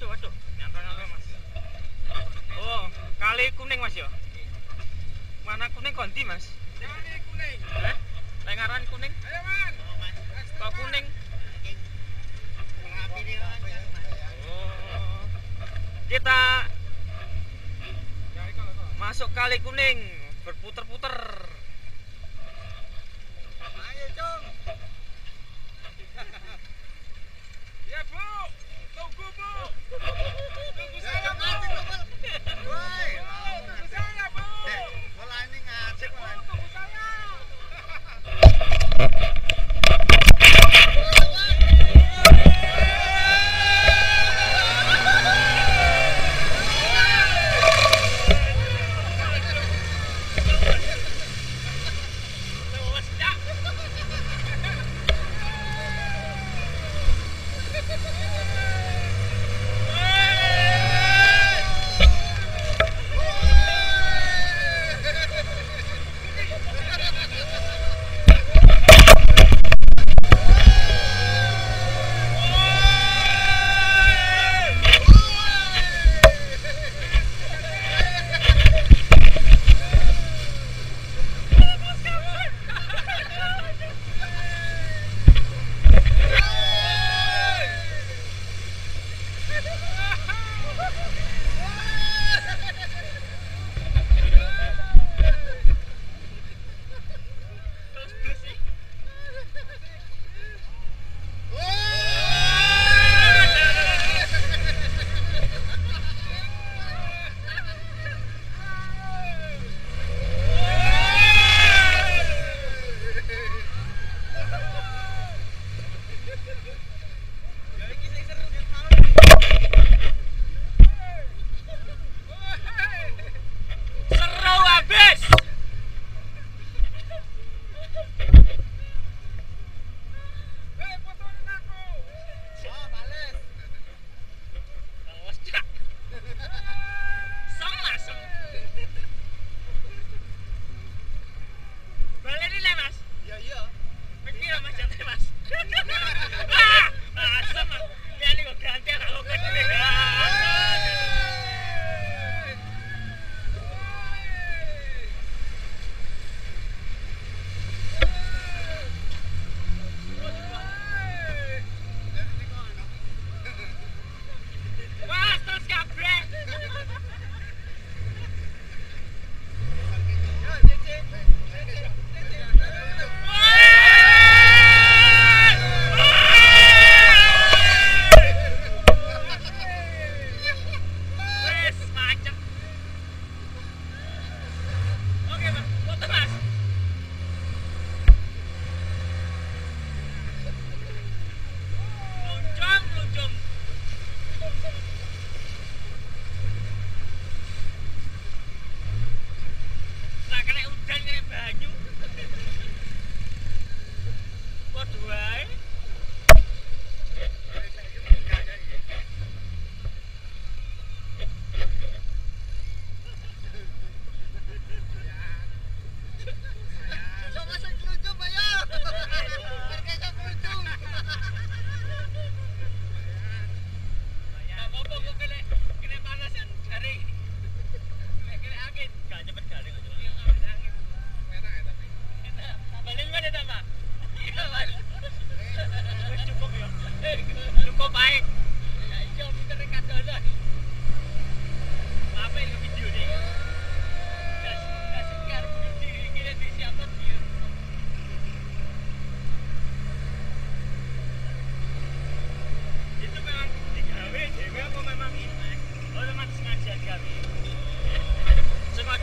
Waduh, waduh. Nyantol-nyantol, Mas. Oh, kali kuning, Mas ya. Mana kuning kondi, Mas? Kali kuning. Eh? Lengaran kuning. Ayo, Man. Oh, Mas. Kok kuning? Oh. Kita masuk kali kuning berputar-putar. Thank you.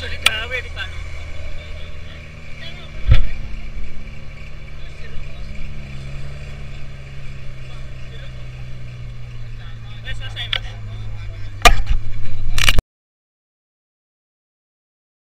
Africa.